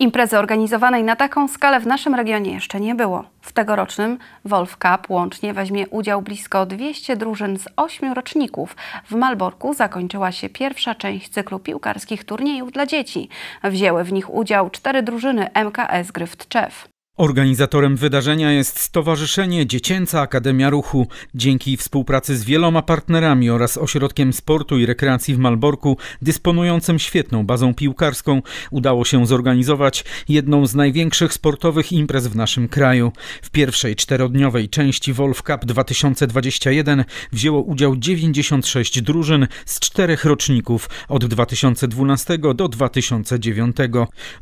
Imprezy organizowanej na taką skalę w naszym regionie jeszcze nie było. W tegorocznym Wolf Cup łącznie weźmie udział blisko 200 drużyn z 8 roczników. W Malborku zakończyła się pierwsza część cyklu piłkarskich turniejów dla dzieci. Wzięły w nich udział cztery drużyny MKS Gryf Tczew. Organizatorem wydarzenia jest Stowarzyszenie Dziecięca Akademia Ruchu. Dzięki współpracy z wieloma partnerami oraz Ośrodkiem Sportu i Rekreacji w Malborku, dysponującym świetną bazą piłkarską, udało się zorganizować jedną z największych sportowych imprez w naszym kraju. W pierwszej czterodniowej części Wolf Cup 2021 wzięło udział 96 drużyn z czterech roczników od 2012 do 2009.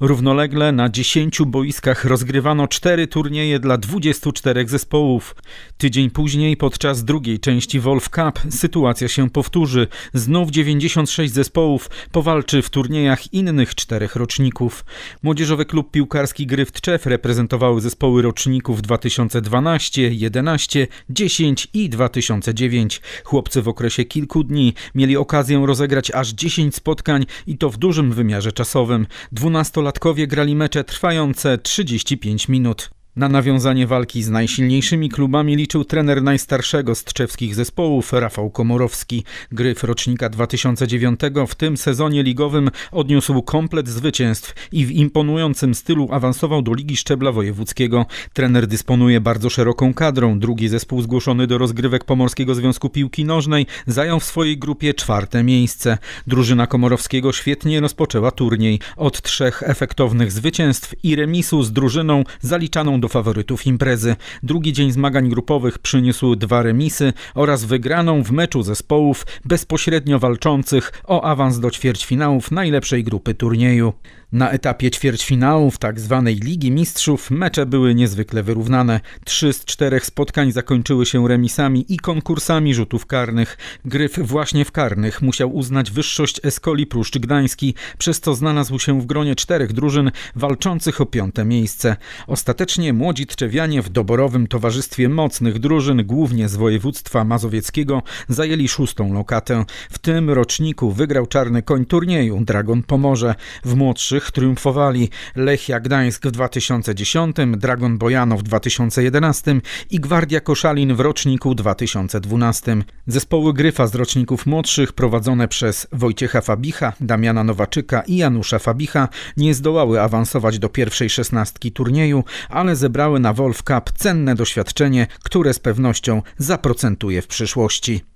Równolegle na 10 boiskach rozgrywano cztery turnieje dla 24 zespołów. Tydzień później, podczas drugiej części Wolf Cup, sytuacja się powtórzy. Znów 96 zespołów powalczy w turniejach innych czterech roczników. Młodzieżowy klub piłkarski Gry w Tczew reprezentowały zespoły roczników 2012, 11, 10 i 2009. Chłopcy w okresie kilku dni mieli okazję rozegrać aż 10 spotkań i to w dużym wymiarze czasowym. Dwunastolatkowie grali mecze trwające 35 minut minut. Na nawiązanie walki z najsilniejszymi klubami liczył trener najstarszego z trzewskich zespołów, Rafał Komorowski. Gryf rocznika 2009 w tym sezonie ligowym odniósł komplet zwycięstw i w imponującym stylu awansował do Ligi Szczebla Wojewódzkiego. Trener dysponuje bardzo szeroką kadrą. Drugi zespół zgłoszony do rozgrywek Pomorskiego Związku Piłki Nożnej zajął w swojej grupie czwarte miejsce. Drużyna Komorowskiego świetnie rozpoczęła turniej. Od trzech efektownych zwycięstw i remisu z drużyną zaliczaną do do faworytów imprezy. Drugi dzień zmagań grupowych przyniósł dwa remisy oraz wygraną w meczu zespołów bezpośrednio walczących o awans do ćwierćfinałów najlepszej grupy turnieju. Na etapie ćwierćfinałów tzw. Tak Ligi Mistrzów mecze były niezwykle wyrównane. Trzy z czterech spotkań zakończyły się remisami i konkursami rzutów karnych. Gryf właśnie w karnych musiał uznać wyższość Eskoli Pruszcz Gdański, przez co znalazł się w gronie czterech drużyn walczących o piąte miejsce. Ostatecznie młodzi Tczewianie w doborowym towarzystwie mocnych drużyn, głównie z województwa mazowieckiego, zajęli szóstą lokatę. W tym roczniku wygrał czarny koń turnieju Dragon Pomorze. W młodszych triumfowali Lechia Gdańsk w 2010, Dragon Bojano w 2011 i Gwardia Koszalin w roczniku 2012. Zespoły Gryfa z roczników młodszych prowadzone przez Wojciecha Fabicha, Damiana Nowaczyka i Janusza Fabicha nie zdołały awansować do pierwszej szesnastki turnieju, ale zebrały na Wolf Cup cenne doświadczenie, które z pewnością zaprocentuje w przyszłości.